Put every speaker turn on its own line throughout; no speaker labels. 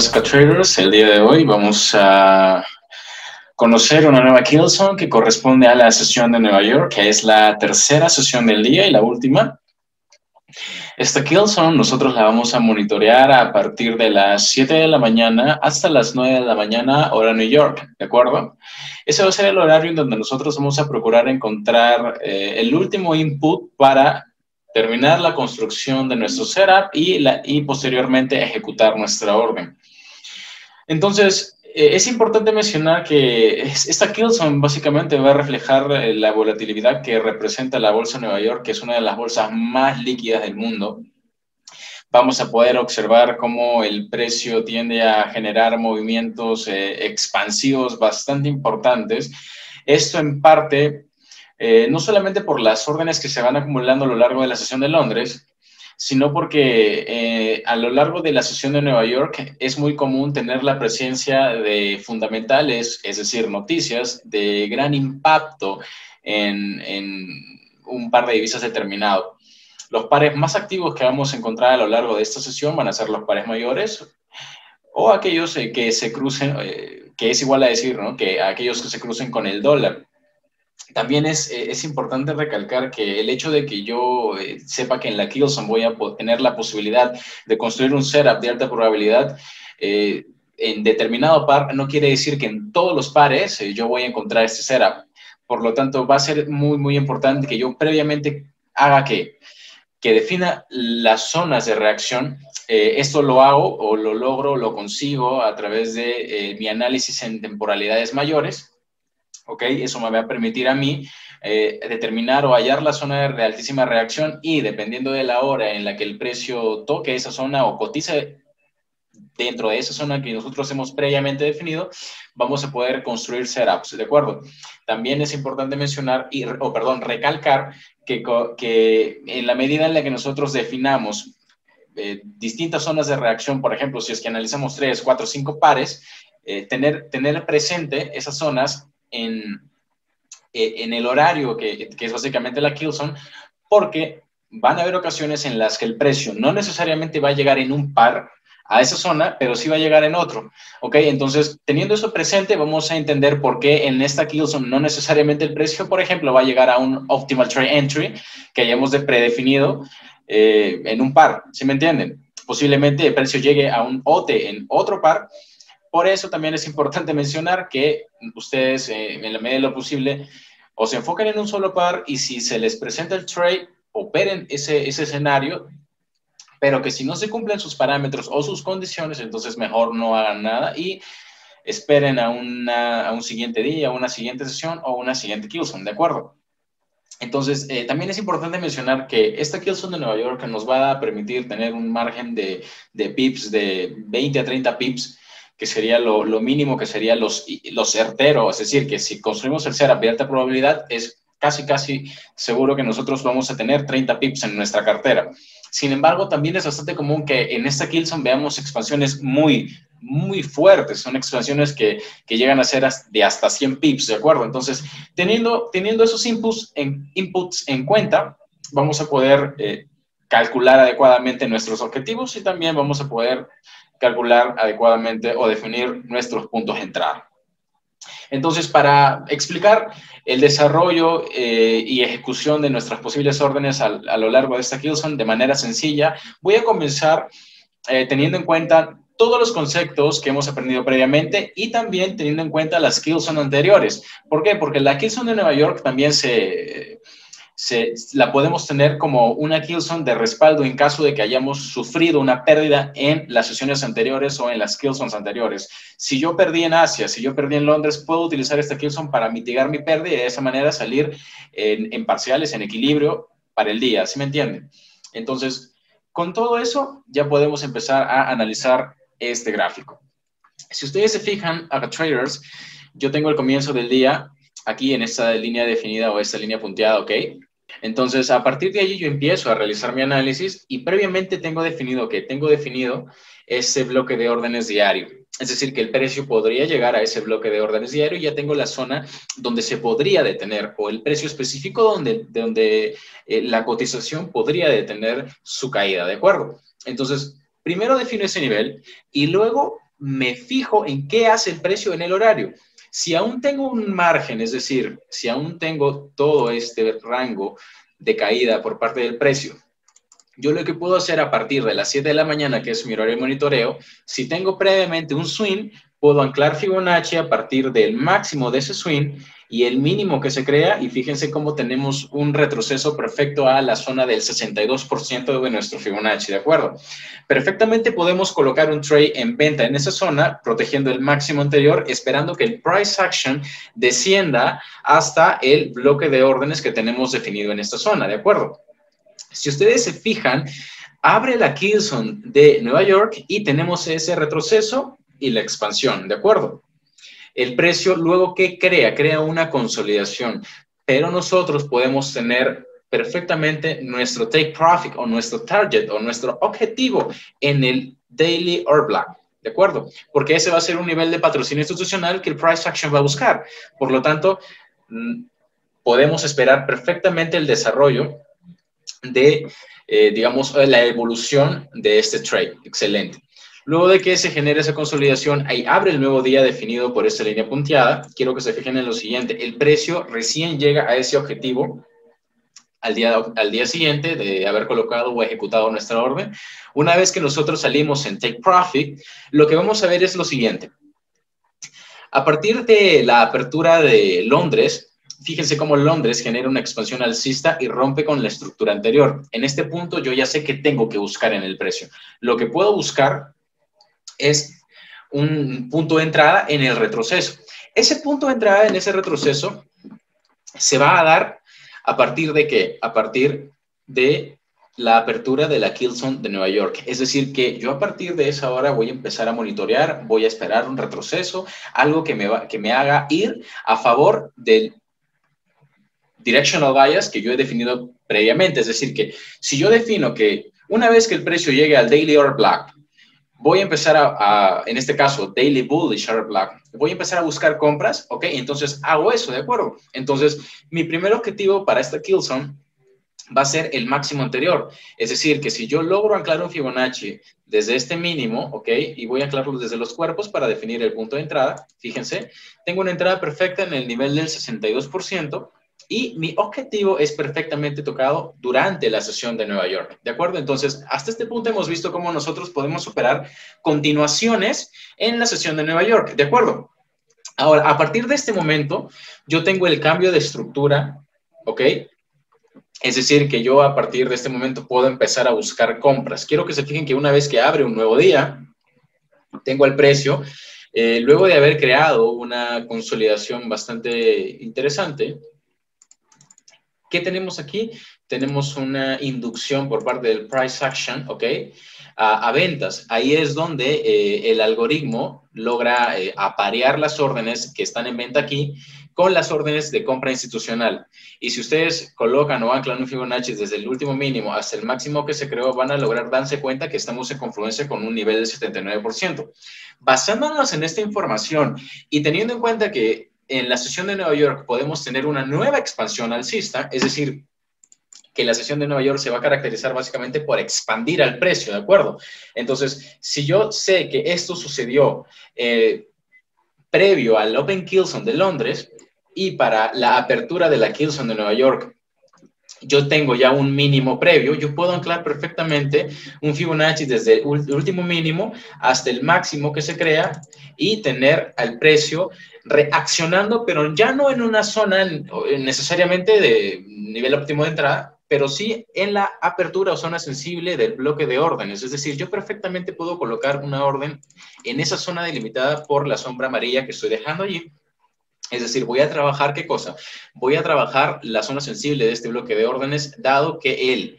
bienvenidos Traders. El día de hoy vamos a conocer una nueva Killzone que corresponde a la sesión de Nueva York, que es la tercera sesión del día y la última. Esta Killzone nosotros la vamos a monitorear a partir de las 7 de la mañana hasta las 9 de la mañana, hora New York, ¿de acuerdo? Ese va a ser el horario en donde nosotros vamos a procurar encontrar eh, el último input para terminar la construcción de nuestro setup y, posteriormente ejecutar nuestra orden. Entonces, eh, es importante mencionar que esta Killzone básicamente va a reflejar eh, la volatilidad que representa la Bolsa de Nueva York, que es una de las bolsas más líquidas del mundo. Vamos a poder observar cómo el precio tiende a generar movimientos eh, expansivos bastante importantes. Esto en parte eh, no solamente por las órdenes que se van acumulando a lo largo de la sesión de Londres, sino porque eh, a lo largo de la sesión de Nueva York es muy común tener la presencia de fundamentales, es decir, noticias de gran impacto en, un par de divisas determinado. Los pares más activos que vamos a encontrar a lo largo de esta sesión van a ser los pares mayores o aquellos eh, que se crucen, que es igual a decir, que aquellos que se crucen con el dólar. También es, eh, es, importante recalcar que el hecho de que yo eh, sepa que en la Kilson voy a tener la posibilidad de construir un setup de alta probabilidad eh, en determinado par, no quiere decir que en todos los pares yo voy a encontrar este setup. Por lo tanto, va a ser muy, muy importante que yo previamente haga que, que defina las zonas de reacción. esto lo hago o lo logro, lo consigo a través de mi análisis en temporalidades mayores ¿ok? Eso me va a permitir a mí eh, determinar o hallar la zona de altísima reacción y dependiendo de la hora en la que el precio toque esa zona o cotice dentro de esa zona que nosotros hemos previamente definido, vamos a poder construir setups, ¿de acuerdo? También es importante mencionar, y, o perdón, recalcar que, que en la medida en la que nosotros definamos eh, distintas zonas de reacción, por ejemplo, si es que analizamos tres, cuatro, cinco pares, eh, tener, tener presente esas zonas en, eh, en el horario, que, que, es básicamente la Killzone, porque van a haber ocasiones en las que el precio no necesariamente va a llegar en un par a esa zona, pero sí va a llegar en otro. ¿Ok? Entonces, teniendo eso presente, vamos a entender por qué en esta Killzone no necesariamente el precio, por ejemplo, va a llegar a un Optimal Trade Entry que hayamos de predefinido eh, en un par. ¿Sí me entienden? Posiblemente el precio llegue a un OT en otro par por eso también es importante mencionar que ustedes, eh, en la medida de lo posible, o se enfoquen en un solo par y si se les presenta el trade, operen ese, ese escenario, pero que si no se cumplen sus parámetros o sus condiciones, entonces mejor no hagan nada y esperen a, a un siguiente día, una siguiente sesión o una siguiente Killzone, ¿de acuerdo? Entonces, eh, también es importante mencionar que esta Killzone de Nueva York nos va a permitir tener un margen de, de pips de 20 a 30 pips que sería lo, mínimo, que sería los, los certeros, es decir, que si construimos el ser a alta probabilidad, es casi, casi seguro que nosotros vamos a tener 30 pips en nuestra cartera. Sin embargo, también es bastante común que en esta Kilson veamos expansiones muy, muy fuertes, son expansiones que, que, llegan a ser de hasta 100 pips, ¿de acuerdo? Entonces, teniendo, teniendo esos inputs en, inputs en cuenta, vamos a poder eh, calcular adecuadamente nuestros objetivos y también vamos a poder calcular adecuadamente o definir nuestros puntos de entrada. Entonces, para explicar el desarrollo eh, y ejecución de nuestras posibles órdenes a, lo largo de esta Killzone de manera sencilla, voy a comenzar eh, teniendo en cuenta todos los conceptos que hemos aprendido previamente y también teniendo en cuenta las Killzone anteriores. ¿Por qué? Porque la Killzone de Nueva York también se la podemos tener como una Killzone de respaldo en caso de que hayamos sufrido una pérdida en las sesiones anteriores o en las Killzones anteriores. Si yo perdí en Asia, si yo perdí en Londres, puedo utilizar esta Killzone para mitigar mi pérdida y de esa manera salir en, en parciales, en equilibrio para el día, ¿sí me entienden? Entonces, con todo eso, ya podemos empezar a analizar este gráfico. Si ustedes se fijan, a traders, yo tengo el comienzo del día aquí en esta línea definida o esta línea punteada, ¿ok? Entonces, a partir de allí yo empiezo a realizar mi análisis y previamente tengo definido que tengo definido ese bloque de órdenes diario. Es decir, que el precio podría llegar a ese bloque de órdenes diario y ya tengo la zona donde se podría detener o el precio específico donde, donde eh, la cotización podría detener su caída, ¿de acuerdo? Entonces, primero defino ese nivel y luego me fijo en qué hace el precio en el horario. Si aún tengo un margen, es decir, si aún tengo todo este rango de caída por parte del precio, yo lo que puedo hacer a partir de las 7 de la mañana, que es mi horario de monitoreo, si tengo previamente un swing, puedo anclar Fibonacci a partir del máximo de ese swing y el mínimo que se crea, y fíjense cómo tenemos un retroceso perfecto a la zona del 62% de nuestro Fibonacci, ¿de acuerdo? Perfectamente podemos colocar un trade en venta en esa zona, protegiendo el máximo anterior, esperando que el price action descienda hasta el bloque de órdenes que tenemos definido en esta zona, ¿de acuerdo? Si ustedes se fijan, abre la Kilson de Nueva York y tenemos ese retroceso y la expansión, ¿de acuerdo? El precio luego que crea, crea una consolidación, pero nosotros podemos tener perfectamente nuestro take profit o nuestro target o nuestro objetivo en el daily or black. ¿De acuerdo? Porque ese va a ser un nivel de patrocinio institucional que el price action va a buscar. Por lo tanto, mm, podemos esperar perfectamente el desarrollo de, eh, digamos, la evolución de este trade. Excelente. Luego de que se genere esa consolidación, ahí abre el nuevo día definido por esta línea punteada. Quiero que se fijen en lo siguiente. El precio recién llega a ese objetivo al día, al día siguiente de haber colocado o ejecutado nuestra orden. Una vez que nosotros salimos en Take Profit, lo que vamos a ver es lo siguiente. A partir de la apertura de Londres, fíjense cómo Londres genera una expansión alcista y rompe con la estructura anterior. En este punto yo ya sé que tengo que buscar en el precio. Lo que puedo buscar es un punto de entrada en el retroceso. Ese punto de entrada en ese retroceso se va a dar a partir de qué? A partir de la apertura de la Kilson de Nueva York. Es decir, que yo a partir de esa hora voy a empezar a monitorear, voy a esperar un retroceso, algo que me, va, que me haga ir a favor del directional bias que yo he definido previamente. Es decir, que si yo defino que una vez que el precio llegue al daily or black, voy a empezar a, en este caso, Daily Bullish Sharp Black, voy a empezar a buscar compras, ¿ok? Entonces hago eso, ¿de acuerdo? Entonces, mi primer objetivo para esta Killzone va a ser el máximo anterior. Es decir, que si yo logro anclar un Fibonacci desde este mínimo, ¿ok? Y voy a anclarlo desde los cuerpos para definir el punto de entrada, fíjense, tengo una entrada perfecta en el nivel del 62%, y mi objetivo es perfectamente tocado durante la sesión de Nueva York. ¿De acuerdo? Entonces, hasta este punto hemos visto cómo nosotros podemos operar continuaciones en la sesión de Nueva York. ¿De acuerdo? Ahora, a partir de este momento, yo tengo el cambio de estructura, ¿ok? Es decir, que yo a partir de este momento puedo empezar a buscar compras. Quiero que se fijen que una vez que abre un nuevo día, tengo el precio. Eh, luego de haber creado una consolidación bastante interesante, ¿Qué tenemos aquí? Tenemos una inducción por parte del price action, ¿ok? A, ventas. Ahí es donde eh, el algoritmo logra eh, aparear las órdenes que están en venta aquí con las órdenes de compra institucional. Y si ustedes colocan o anclan un Fibonacci desde el último mínimo hasta el máximo que se creó, van a lograr darse cuenta que estamos en confluencia con un nivel del 79%. Basándonos en esta información y teniendo en cuenta que en la sesión de Nueva York podemos tener una nueva expansión alcista, es decir, que la sesión de Nueva York se va a caracterizar básicamente por expandir al precio, ¿de acuerdo? Entonces, si yo sé que esto sucedió eh, previo al Open Kilson de Londres y para la apertura de la Kilson de Nueva York yo tengo ya un mínimo previo, yo puedo anclar perfectamente un Fibonacci desde el último mínimo hasta el máximo que se crea y tener al precio reaccionando, pero ya no en una zona necesariamente de nivel óptimo de entrada, pero sí en la apertura o zona sensible del bloque de órdenes. Es decir, yo perfectamente puedo colocar una orden en esa zona delimitada por la sombra amarilla que estoy dejando allí es decir, voy a trabajar qué cosa? Voy a trabajar la zona sensible de este bloque de órdenes, dado que el,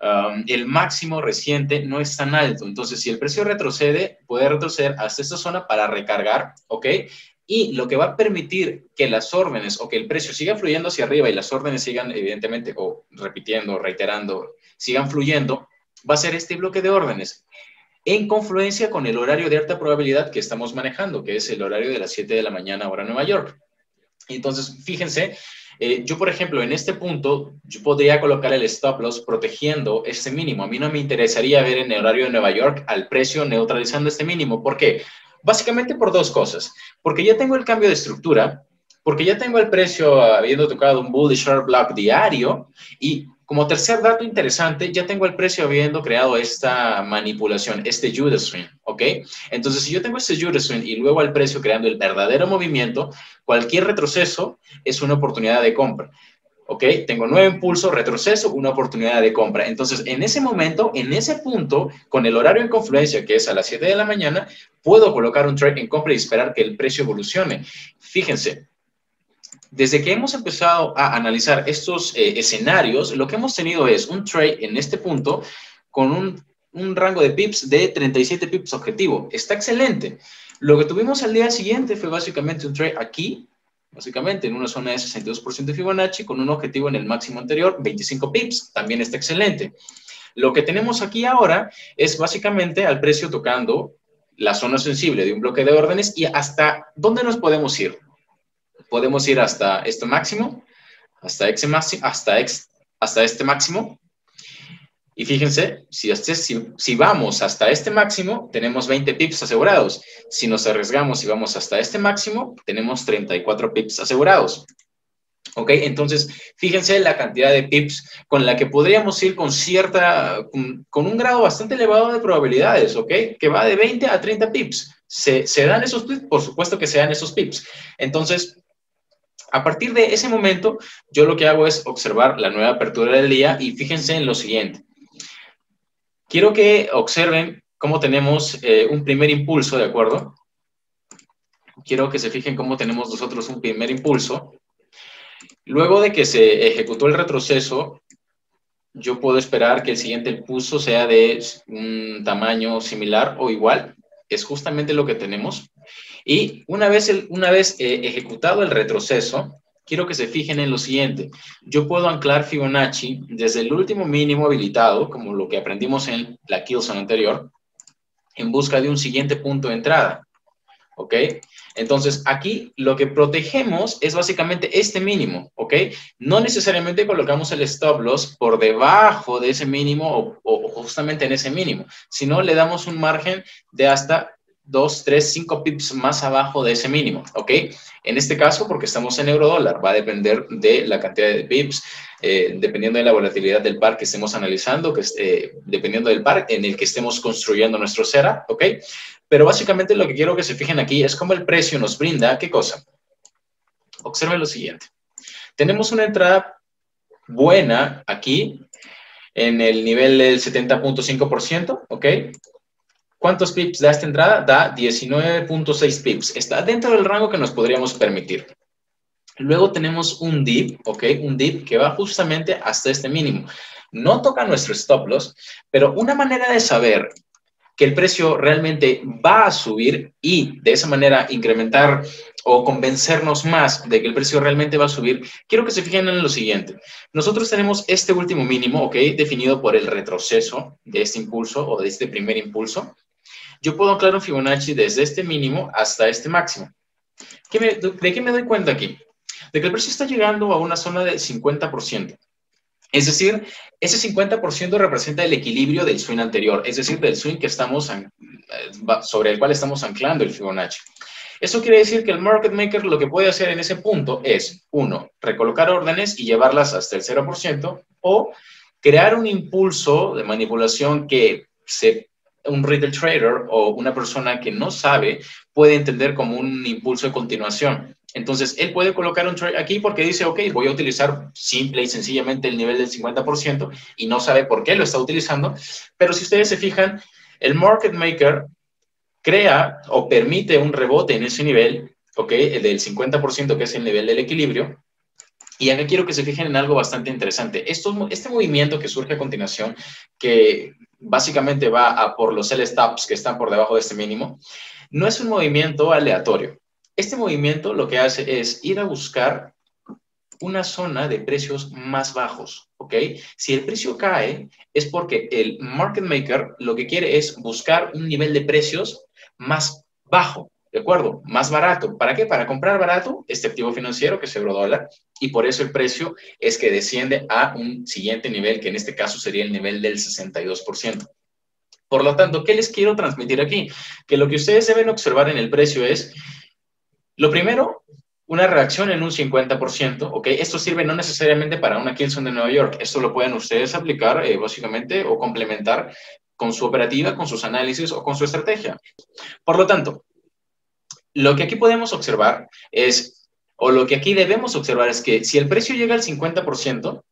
um, el máximo reciente no es tan alto. Entonces, si el precio retrocede, puede retroceder hasta esta zona para recargar, ¿ok? Y lo que va a permitir que las órdenes o que el precio siga fluyendo hacia arriba y las órdenes sigan, evidentemente, o repitiendo, reiterando, sigan fluyendo, va a ser este bloque de órdenes en confluencia con el horario de alta probabilidad que estamos manejando, que es el horario de las 7 de la mañana hora Nueva York. Entonces, fíjense, Eh, yo, por ejemplo, en este punto, yo podría colocar el stop loss protegiendo este mínimo. A mí no me interesaría ver en el horario de Nueva York al precio neutralizando este mínimo. ¿Por qué? Básicamente por dos cosas. Porque ya tengo el cambio de estructura, porque ya tengo el precio habiendo tocado un bullish short block diario y como tercer dato interesante, ya tengo el precio habiendo creado esta manipulación, este Judas Swing, ¿ok? Entonces, si yo tengo este Judas Swing y luego el precio creando el verdadero movimiento, cualquier retroceso es una oportunidad de compra. ¿Ok? Tengo nuevo impulso, retroceso, una oportunidad de compra. Entonces, en ese momento, en ese punto, con el horario en confluencia, que es a las 7 de la mañana, puedo colocar un trade en compra y esperar que el precio evolucione. Fíjense, desde que hemos empezado a analizar estos eh, escenarios, lo que hemos tenido es un trade en este punto con un, un, rango de pips de 37 pips objetivo. Está excelente. Lo que tuvimos al día siguiente fue básicamente un trade aquí, básicamente en una zona de 62% de Fibonacci con un objetivo en el máximo anterior, 25 pips. También está excelente. Lo que tenemos aquí ahora es básicamente al precio tocando la zona sensible de un bloque de órdenes y hasta dónde nos podemos ir podemos ir hasta este máximo, hasta, máximo, hasta, hasta este máximo. Y fíjense, si, si, si, vamos hasta este máximo, tenemos 20 pips asegurados. Si nos arriesgamos y vamos hasta este máximo, tenemos 34 pips asegurados. ¿Ok? Entonces, fíjense la cantidad de pips con la que podríamos ir con cierta, con, un grado bastante elevado de probabilidades, ¿ok? Que va de 20 a 30 pips. ¿Se, ¿Se dan esos pips? Por supuesto que se dan esos pips. Entonces, a partir de ese momento, yo lo que hago es observar la nueva apertura del día y fíjense en lo siguiente. Quiero que observen cómo tenemos eh, un primer impulso, ¿de acuerdo? Quiero que se fijen cómo tenemos nosotros un primer impulso. Luego de que se ejecutó el retroceso, yo puedo esperar que el siguiente impulso sea de un tamaño similar o igual. Es justamente lo que tenemos. Y una vez, una vez eh, ejecutado el retroceso, quiero que se fijen en lo siguiente. Yo puedo anclar Fibonacci desde el último mínimo habilitado, como lo que aprendimos en la Kilson anterior, en busca de un siguiente punto de entrada. ¿Ok? Entonces, aquí lo que protegemos es básicamente este mínimo, ¿ok? No necesariamente colocamos el stop loss por debajo de ese mínimo o, o justamente en ese mínimo, sino le damos un margen de hasta 2, 3, 5 pips más abajo de ese mínimo, ¿ok? En este caso, porque estamos en euro dólar, va a depender de la cantidad de pips, eh, dependiendo de la volatilidad del par que estemos analizando, que eh, dependiendo del par en el que estemos construyendo nuestro setup, ¿ok? Pero básicamente lo que quiero que se fijen aquí es cómo el precio nos brinda, ¿qué cosa? Observen lo siguiente. Tenemos una entrada buena aquí en el nivel del 70.5%, ¿ok? ¿Cuántos pips da esta entrada? Da 19.6 pips. Está dentro del rango que nos podríamos permitir. Luego tenemos un dip, ¿ok? Un dip que va justamente hasta este mínimo. No toca nuestro stop loss, pero una manera de saber que el precio realmente va a subir y de esa manera incrementar o convencernos más de que el precio realmente va a subir, quiero que se fijen en lo siguiente. Nosotros tenemos este último mínimo, ¿ok? Definido por el retroceso de este impulso o de este primer impulso yo puedo anclar un Fibonacci desde este mínimo hasta este máximo. ¿De qué me doy cuenta aquí? De que el precio está llegando a una zona del 50%. Es decir, ese 50% representa el equilibrio del swing anterior, es decir, del swing que estamos eh, sobre el cual estamos anclando el Fibonacci. Eso quiere decir que el market maker lo que puede hacer en ese punto es, uno, recolocar órdenes y llevarlas hasta el 0%, o crear un impulso de manipulación que se un retail trader o una persona que no sabe puede entender como un impulso de continuación. Entonces, él puede colocar un trade aquí porque dice, ok, voy a utilizar simple y sencillamente el nivel del 50% y no sabe por qué lo está utilizando. Pero si ustedes se fijan, el market maker crea o permite un rebote en ese nivel, ok, del 50% que es el nivel del equilibrio. Y acá quiero que se fijen en algo bastante interesante. Esto, este movimiento que surge a continuación, que básicamente va por los L stops que están por debajo de este mínimo, no es un movimiento aleatorio. Este movimiento lo que hace es ir a buscar una zona de precios más bajos, ¿ok? Si el precio cae es porque el market maker lo que quiere es buscar un nivel de precios más bajo, ¿De acuerdo? Más barato. ¿Para qué? Para comprar barato este activo financiero que es euro dólar y por eso el precio es que desciende a un siguiente nivel que en este caso sería el nivel del 62%. Por lo tanto, ¿qué les quiero transmitir aquí? Que lo que ustedes deben observar en el precio es, lo primero, una reacción en un 50%, ¿ok? Esto sirve no necesariamente para una Kilson de Nueva York, esto lo pueden ustedes aplicar eh, básicamente o complementar con su operativa, con sus análisis o con su estrategia. Por lo tanto, lo que aquí podemos observar es, o lo que aquí debemos observar es que si el precio llega al 50%,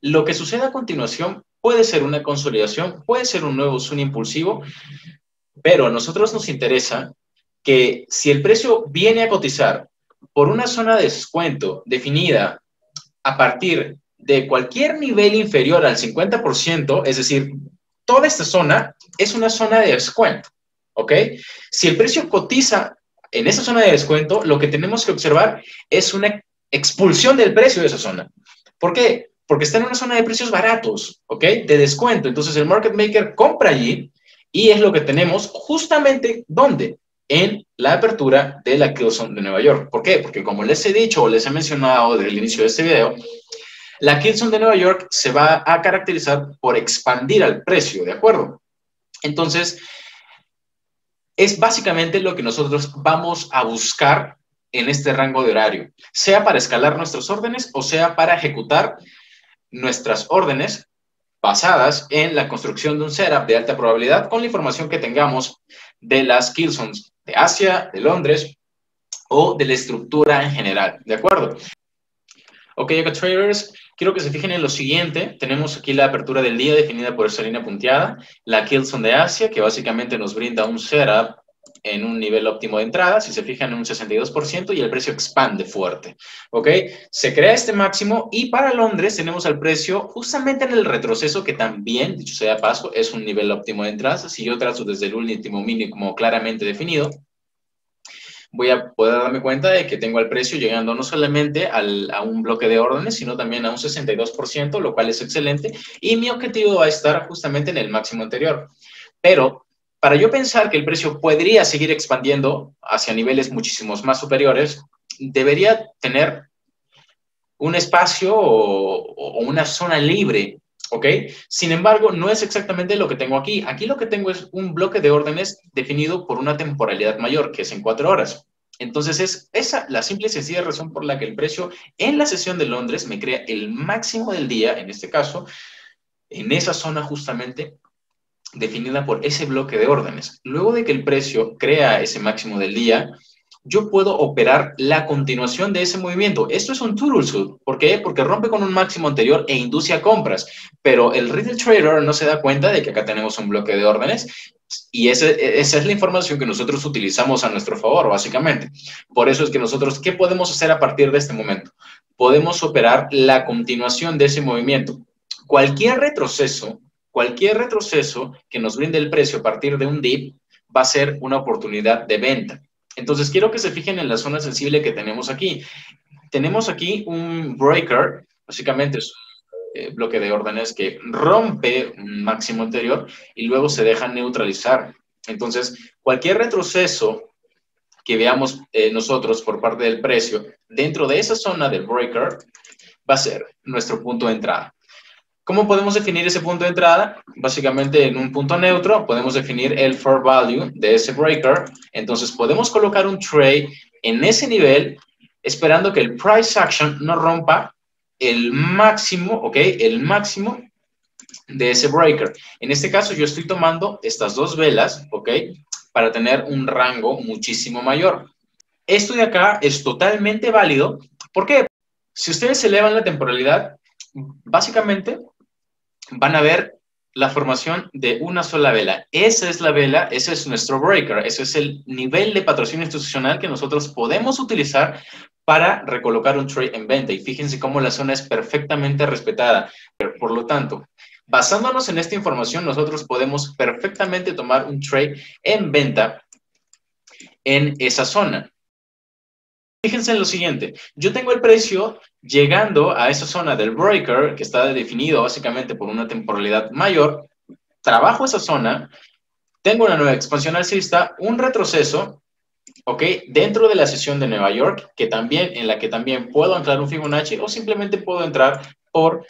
lo que sucede a continuación puede ser una consolidación, puede ser un nuevo zoom impulsivo, pero a nosotros nos interesa que si el precio viene a cotizar por una zona de descuento definida a partir de cualquier nivel inferior al 50%, es decir, toda esta zona es una zona de descuento, ¿ok? Si el precio cotiza en esa zona de descuento, lo que tenemos que observar es una expulsión del precio de esa zona. ¿Por qué? Porque está en una zona de precios baratos, ¿ok? De descuento. Entonces el market maker compra allí y es lo que tenemos justamente ¿dónde? En la apertura de la Kilson de Nueva York. ¿Por qué? Porque como les he dicho o les he mencionado desde el inicio de este video, la Kilson de Nueva York se va a caracterizar por expandir al precio, ¿de acuerdo? Entonces, es básicamente lo que nosotros vamos a buscar en este rango de horario, sea para escalar nuestras órdenes o sea para ejecutar nuestras órdenes basadas en la construcción de un setup de alta probabilidad con la información que tengamos de las Kilsons de Asia, de Londres o de la estructura en general, ¿de acuerdo? Ok, Traders, quiero que se fijen en lo siguiente. Tenemos aquí la apertura del día definida por esa línea punteada, la Kilson de Asia, que básicamente nos brinda un setup en un nivel óptimo de entrada, si se fijan en un 62% y el precio expande fuerte, ¿ok? Se crea este máximo y para Londres tenemos al precio justamente en el retroceso que también, dicho sea paso, es un nivel óptimo de entrada. Si yo trazo desde el último mínimo claramente definido, voy a poder darme cuenta de que tengo el precio llegando no solamente a un bloque de órdenes, sino también a un 62%, lo cual es excelente, y mi objetivo va a estar justamente en el máximo anterior. Pero para yo pensar que el precio podría seguir expandiendo hacia niveles muchísimos más superiores, debería tener un espacio o, o una zona libre ¿ok? Sin embargo, no es exactamente lo que tengo aquí. Aquí lo que tengo es un bloque de órdenes definido por una temporalidad mayor, que es en cuatro horas. Entonces, es esa la simple y sencilla razón por la que el precio en la sesión de Londres me crea el máximo del día, en este caso, en esa zona justamente definida por ese bloque de órdenes. Luego de que el precio crea ese máximo del día, yo puedo operar la continuación de ese movimiento. Esto es un Turtle ¿Por qué? Porque rompe con un máximo anterior e induce a compras. Pero el retail trader no se da cuenta de que acá tenemos un bloque de órdenes y esa es la información que nosotros utilizamos a nuestro favor, básicamente. Por eso es que nosotros, ¿qué podemos hacer a partir de este momento? Podemos operar la continuación de ese movimiento. Cualquier retroceso, cualquier retroceso que nos brinde el precio a partir de un dip va a ser una oportunidad de venta. Entonces, quiero que se fijen en la zona sensible que tenemos aquí. Tenemos aquí un breaker, básicamente es un eh, bloque de órdenes que rompe un máximo anterior y luego se deja neutralizar. Entonces, cualquier retroceso que veamos eh, nosotros por parte del precio dentro de esa zona del breaker va a ser nuestro punto de entrada. ¿Cómo podemos definir ese punto de entrada? Básicamente en un punto neutro podemos definir el for value de ese breaker. Entonces podemos colocar un trade en ese nivel esperando que el price action no rompa el máximo, ¿ok? El máximo de ese breaker. En este caso yo estoy tomando estas dos velas, ¿ok? Para tener un rango muchísimo mayor. Esto de acá es totalmente válido. ¿Por qué? Si ustedes elevan la temporalidad, básicamente van a ver la formación de una sola vela. Esa es la vela, ese es nuestro breaker, ese es el nivel de patrocinio institucional que nosotros podemos utilizar para recolocar un trade en venta. Y fíjense cómo la zona es perfectamente respetada. Por lo tanto, basándonos en esta información, nosotros podemos perfectamente tomar un trade en venta en esa zona. Fíjense en lo siguiente, yo tengo el precio llegando a esa zona del breaker, que está definido básicamente por una temporalidad mayor, trabajo esa zona, tengo una nueva expansión alcista, un retroceso, ¿ok? Dentro de la sesión de Nueva York, que también, en la que también puedo anclar un Fibonacci o simplemente puedo entrar por,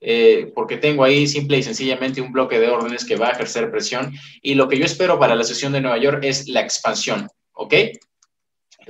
eh, porque tengo ahí simple y sencillamente un bloque de órdenes que va a ejercer presión y lo que yo espero para la sesión de Nueva York es la expansión, ¿ok?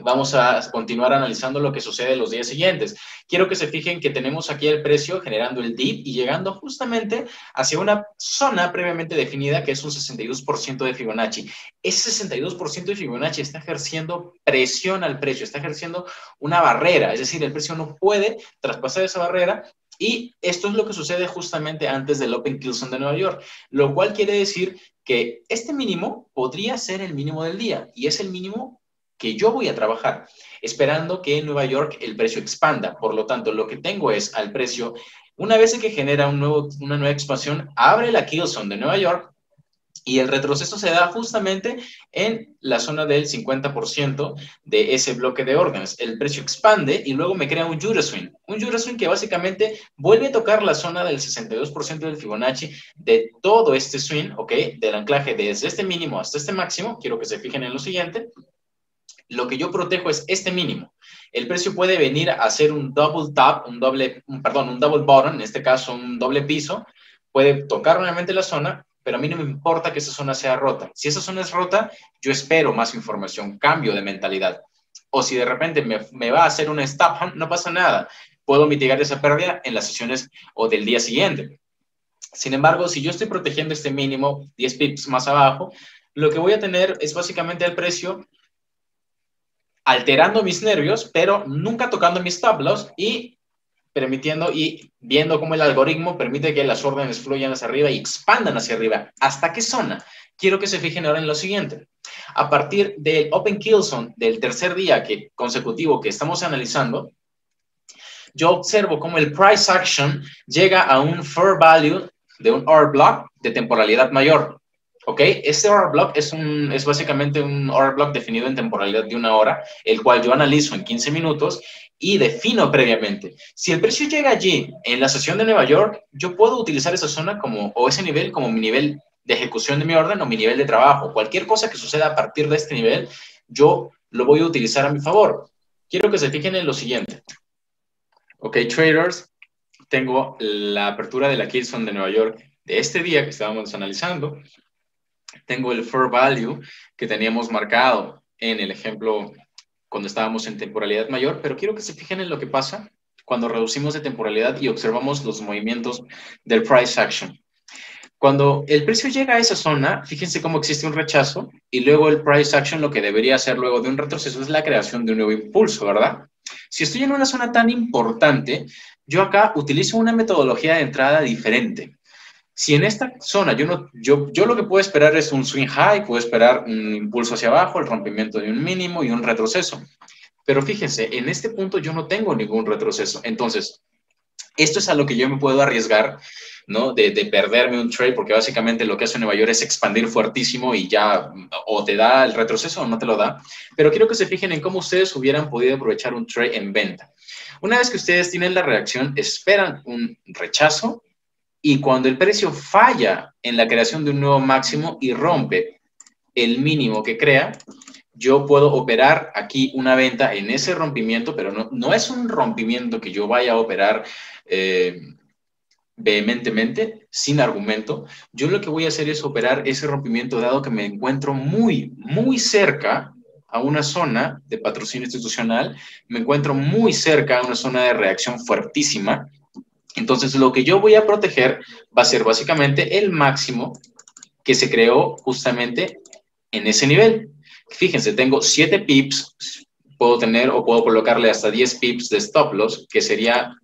Vamos a continuar analizando lo que sucede los días siguientes. Quiero que se fijen que tenemos aquí el precio generando el dip y llegando justamente hacia una zona previamente definida que es un 62% de Fibonacci. Ese 62% de Fibonacci está ejerciendo presión al precio, está ejerciendo una barrera, es decir, el precio no puede traspasar esa barrera y esto es lo que sucede justamente antes del Open Kilson de Nueva York, lo cual quiere decir que este mínimo podría ser el mínimo del día y es el mínimo que yo voy a trabajar, esperando que en Nueva York el precio expanda. Por lo tanto, lo que tengo es al precio, una vez que genera un nuevo, una nueva expansión, abre la Kilson de Nueva York y el retroceso se da justamente en la zona del 50% de ese bloque de órdenes. El precio expande y luego me crea un Jura Swing. Un Jura Swing que básicamente vuelve a tocar la zona del 62% del Fibonacci de todo este swing, ¿ok? Del anclaje desde este mínimo hasta este máximo. Quiero que se fijen en lo siguiente lo que yo protejo es este mínimo. El precio puede venir a hacer un double tap, un doble, perdón, un double bottom, en este caso un doble piso, puede tocar nuevamente la zona, pero a mí no me importa que esa zona sea rota. Si esa zona es rota, yo espero más información, cambio de mentalidad. O si de repente me, me va a hacer un stop no pasa nada. Puedo mitigar esa pérdida en las sesiones o del día siguiente. Sin embargo, si yo estoy protegiendo este mínimo 10 pips más abajo, lo que voy a tener es básicamente el precio alterando mis nervios, pero nunca tocando mis stop y permitiendo y viendo cómo el algoritmo permite que las órdenes fluyan hacia arriba y expandan hacia arriba. ¿Hasta qué zona? Quiero que se fijen ahora en lo siguiente. A partir del Open Kill Zone del tercer día que, consecutivo que estamos analizando, yo observo cómo el price action llega a un fair value de un hour block de temporalidad mayor. ¿Ok? Este hour block es, un, es básicamente un hour block definido en temporalidad de una hora, el cual yo analizo en 15 minutos y defino previamente. Si el precio llega allí en la sesión de Nueva York, yo puedo utilizar esa zona como, o ese nivel como mi nivel de ejecución de mi orden o mi nivel de trabajo. Cualquier cosa que suceda a partir de este nivel, yo lo voy a utilizar a mi favor. Quiero que se fijen en lo siguiente. Ok, traders, tengo la apertura de la Kilson de Nueva York de este día que estábamos analizando tengo el fair value que teníamos marcado en el ejemplo cuando estábamos en temporalidad mayor, pero quiero que se fijen en lo que pasa cuando reducimos de temporalidad y observamos los movimientos del price action. Cuando el precio llega a esa zona, fíjense cómo existe un rechazo y luego el price action lo que debería hacer luego de un retroceso es la creación de un nuevo impulso, ¿verdad? Si estoy en una zona tan importante, yo acá utilizo una metodología de entrada diferente. Si en esta zona yo, no, yo, yo lo que puedo esperar es un swing high, puedo esperar un impulso hacia abajo, el rompimiento de un mínimo y un retroceso. Pero fíjense, en este punto yo no tengo ningún retroceso. Entonces, esto es a lo que yo me puedo arriesgar, ¿no? De, de, perderme un trade, porque básicamente lo que hace Nueva York es expandir fuertísimo y ya o te da el retroceso o no te lo da. Pero quiero que se fijen en cómo ustedes hubieran podido aprovechar un trade en venta. Una vez que ustedes tienen la reacción, esperan un rechazo y cuando el precio falla en la creación de un nuevo máximo y rompe el mínimo que crea, yo puedo operar aquí una venta en ese rompimiento, pero no, no es un rompimiento que yo vaya a operar eh, vehementemente, sin argumento. Yo lo que voy a hacer es operar ese rompimiento dado que me encuentro muy, muy cerca a una zona de patrocinio institucional, me encuentro muy cerca a una zona de reacción fuertísima entonces, lo que yo voy a proteger va a ser básicamente el máximo que se creó justamente en ese nivel. Fíjense, tengo 7 pips, puedo tener o puedo colocarle hasta 10 pips de stop loss, que sería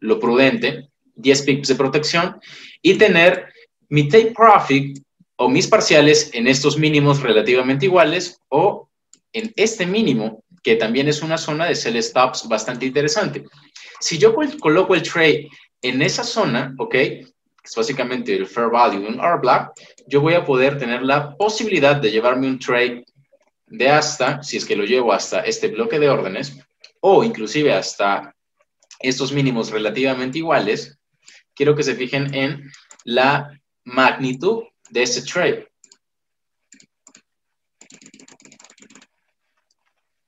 lo prudente, 10 pips de protección, y tener mi take profit o mis parciales en estos mínimos relativamente iguales o en este mínimo, que también es una zona de sell stops bastante interesante. Si yo coloco el trade en esa zona, ¿ok? Es básicamente el fair value de un R black, yo voy a poder tener la posibilidad de llevarme un trade de hasta, si es que lo llevo hasta este bloque de órdenes, o inclusive hasta estos mínimos relativamente iguales, quiero que se fijen en la magnitud de este trade.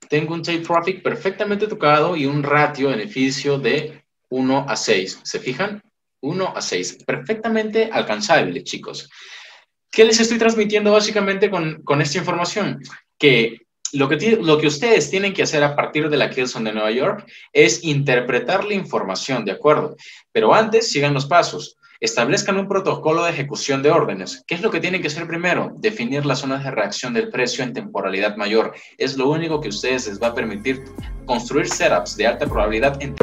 Tengo un tape traffic perfectamente tocado y un ratio beneficio de 1 a 6. ¿Se fijan? 1 a 6. Perfectamente alcanzable, chicos. ¿Qué les estoy transmitiendo básicamente con, con esta información? Que lo que, lo que ustedes tienen que hacer a partir de la Kilson de Nueva York es interpretar la información, ¿de acuerdo? Pero antes sigan los pasos. Establezcan un protocolo de ejecución de órdenes. ¿Qué es lo que tienen que hacer primero? Definir las zonas de reacción del precio en temporalidad mayor. Es lo único que ustedes les va a permitir construir setups de alta probabilidad en